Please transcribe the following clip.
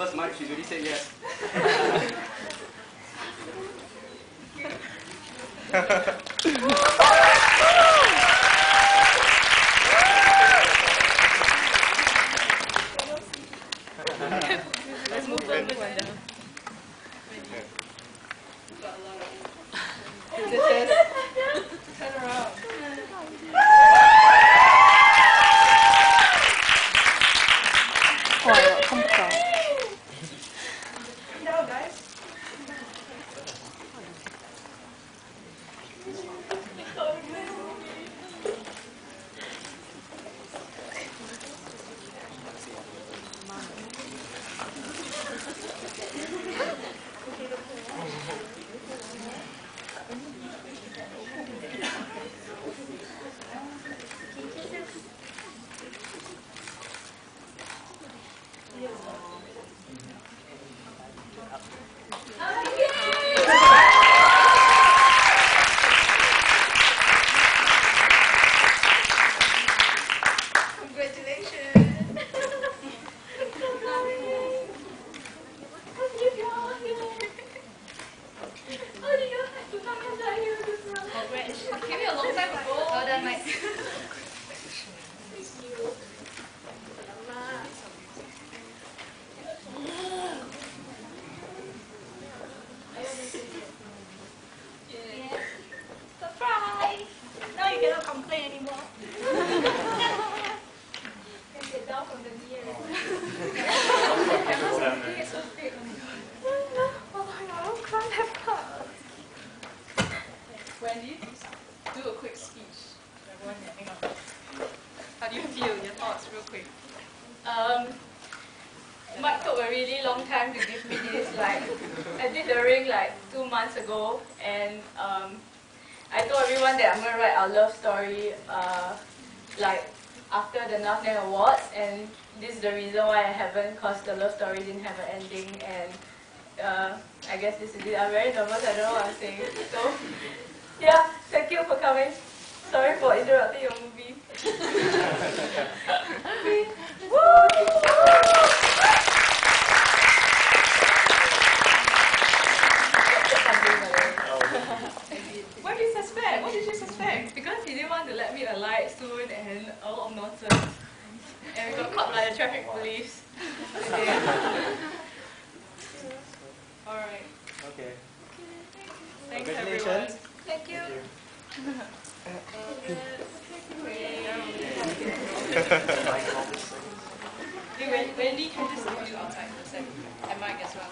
was Mike, she really said yes. cannot anymore. Can get down from the mirror. Wendy, do a quick speech. Everyone, hang on. How do you feel? Your thoughts, real quick. Um, Mike took a really long time to give me this. Like, I did the ring like two months ago, and um, I told everyone that I'm gonna write our love story. Uh, like after the Nuffnang Awards, and this is the reason why I haven't, cause the love story didn't have an ending, and uh, I guess this is it. I'm very nervous. I don't know what I'm saying. So, yeah, thank you for coming. Sorry for interrupting your movie. What did you suspect? What did you suspect? Because he didn't want to let me alight soon and a lot of nonsense. And we got caught by the traffic police. Okay. Alright. Okay. Thanks Congratulations. everyone. Thank you. Hey, Wen- Wendy, can just leave you outside for a second? And Mike as well.